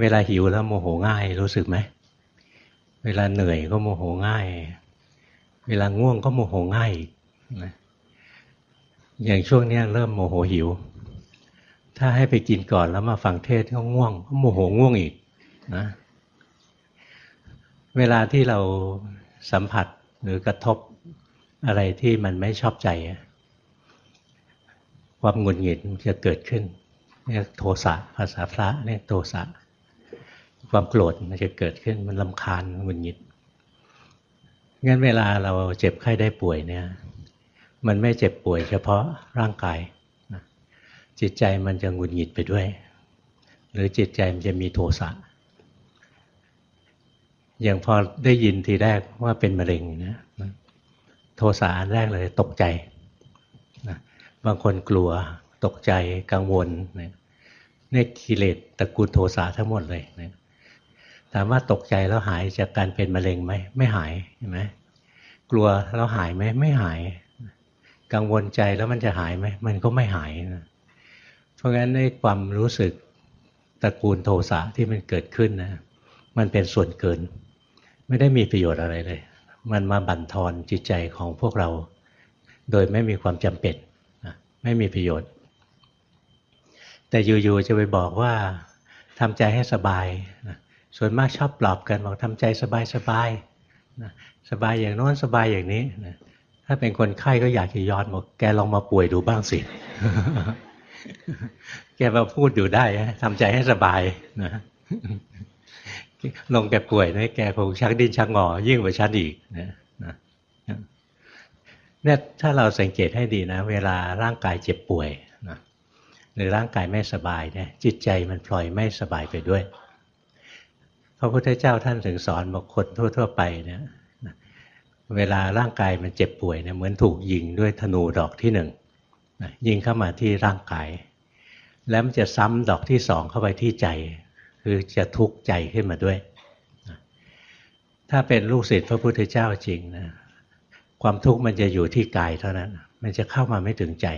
เวลาหิวแล้วโมโหง่ายรู้สึกไหม เวลาเหนื่อยก็โมโหง่าย เวลาง่วงก็โมโหง่ายนะอย่างช่วงนี้เริ่มโมโหหิว ถ้าให้ไปกินก่อนแล้วมาฟังเทศก็ง่วงก็โมโหง่วงอีกนะเวลาที่เราสัมผัสหรือกระทบอะไรที่มันไม่ชอบใจ ความหงุดหงิดจะเกิดขึ้น เรียกโทสะภาษาพระเรียกโทสะความโกรธมันจะเกิดขึ้นมันลำคาญหงุดหงิดงั้นเวลาเราเจ็บไข้ได้ป่วยเนี่ย มันไม่เจ็บป่วยเฉพาะร่างกายจิตใจมันจะหงุดหงิดไปด้วย หรือจิตใจมันจะมีโทสะอย่างพอได้ยินทีแรกว่าเป็นมะเร็งนะโทสะอันแรกเลยตกใจนะบางคนกลัว ตกใจกังวลเนี่ยนี่กิเลสตระกูลโทสะทั้งหมดเลยนะถามว่าตกใจแล้วหายจากการเป็นมะเร็งไหมไม่หายเห็นไหมกลัวแล้วหายไหมไม่หาย กังวลใจแล้วมันจะหายไหมมันก็ไม่หายนะเพราะงั้นในความรู้สึกตระกูลโทสะที่มันเกิดขึ้นนะมันเป็นส่วนเกิน ไม่ได้มีประโยชน์อะไรเลย มันมาบั่นทอนจิตใจของพวกเรา โดยไม่มีความจำเป็นไม่มีประโยชน์ แต่อยู่ๆจะไปบอกว่าทำใจให้สบายส่วนมากชอบปลอบกันบอกทำใจสบายสบายสบายอย่างโน้นสบายอย่างนี้ถ้าเป็นคนไข้ก็อยากจะย้อนบอกแกลองมาป่วยดูบ้างสิ แกมาพูดอยู่ได้ทำใจให้สบายนะลงแกป่วยนะแกคงชักดิ้นชักงอ ยิ่งกว่าฉันอีกนะนะเนี่ยถ้าเราสังเกตให้ดีนะ เวลาร่างกายเจ็บป่วย หรือร่างกายไม่สบายเนี่ยจิตใจมันพลอยไม่สบายไปด้วย พระพุทธเจ้าท่านถึงสอนบอกคนทั่ว ๆ ไปเนี่ยเวลาร่างกายมันเจ็บป่วยเนี่ยเหมือนถูกยิงด้วยธนูดอกที่หนึ่งยิงเข้ามาที่ร่างกาย แล้วมันจะซ้ำดอกที่สองเข้าไปที่ใจ คือจะทุกข์ใจขึ้นมาด้วย ถ้าเป็นลูกศิษย์พระพุทธเจ้าจริงนะความทุกข์มันจะอยู่ที่กายเท่านั้น มันจะเข้ามาไม่ถึงใจ